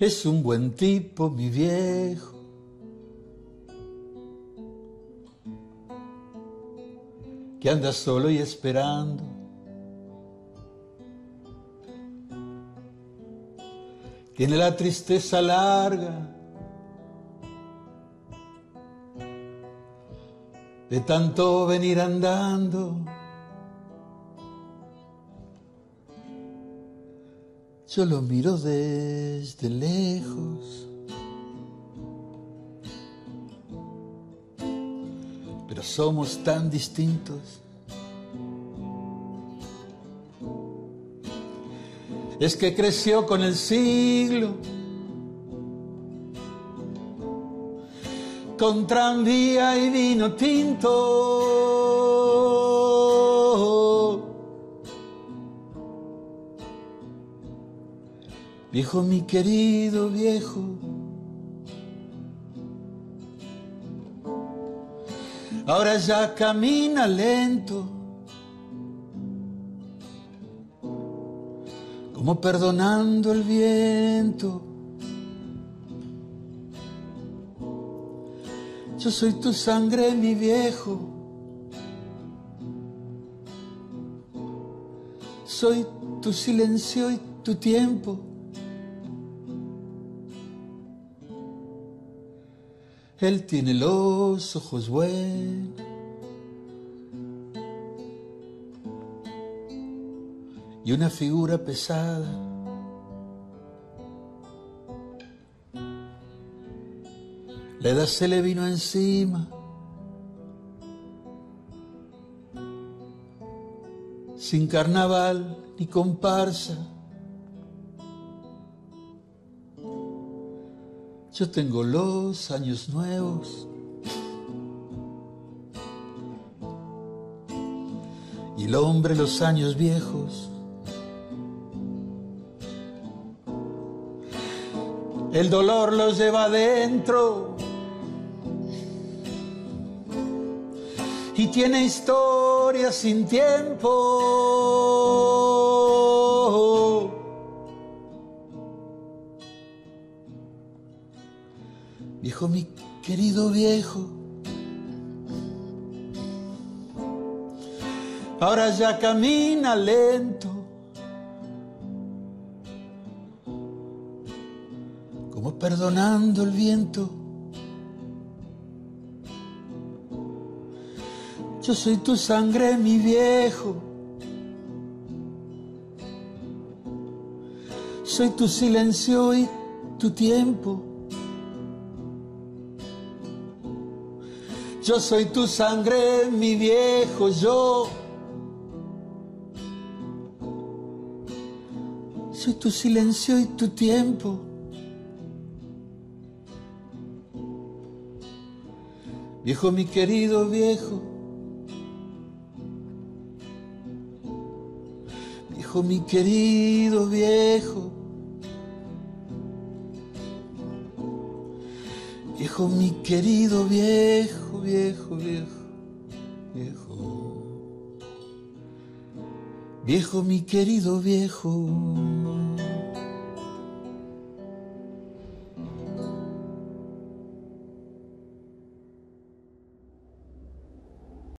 Es un buen tipo, mi viejo. Que anda solo y esperando. Tiene la tristeza larga. De tanto venir andando. Yo lo miro desde lejos. Pero somos tan distintos. Es que creció con el siglo. Con tranvía y vino tinto. Viejo, mi querido viejo, ahora ya camina lento, como perdonando el viento. Yo soy tu sangre, mi viejo. Soy tu silencio y tu tiempo. Él tiene los ojos buenos. Y una figura pesada. La edad se le vino encima. Sin carnaval ni comparsa. Yo tengo los años nuevos. Y el hombre los años viejos. El dolor los lleva adentro. Y tiene historia sin tiempo. Viejo, mi querido viejo. Ahora ya camina lento. Como perdonando el viento. Yo soy tu sangre, mi viejo. Soy tu silencio y tu tiempo. Yo soy tu sangre, mi viejo, yo. Soy tu silencio y tu tiempo. Viejo, mi querido viejo. Viejo, mi querido viejo. Viejo, mi querido viejo, viejo, viejo, viejo. Viejo, mi querido viejo.